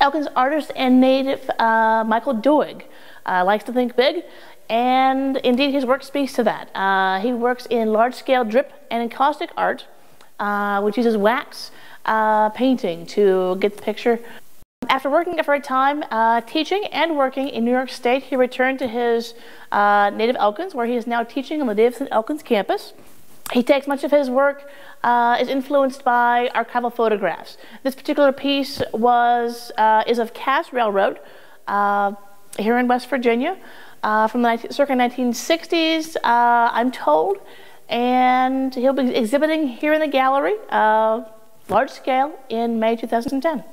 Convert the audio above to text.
Elkins artist and native uh, Michael Doig uh, likes to think big, and indeed his work speaks to that. Uh, he works in large-scale drip and encaustic art, uh, which uses wax uh, painting to get the picture. After working for a time uh, teaching and working in New York State, he returned to his native Elkins, where he is now teaching on the Davis and Elkins campus. He takes much of his work uh, is influenced by archival photographs. This particular piece was uh, is of Cass Railroad uh, here in West Virginia uh, from the 19, circa 1960s, uh, I'm told, and he'll be exhibiting here in the gallery, uh, large scale, in May 2010.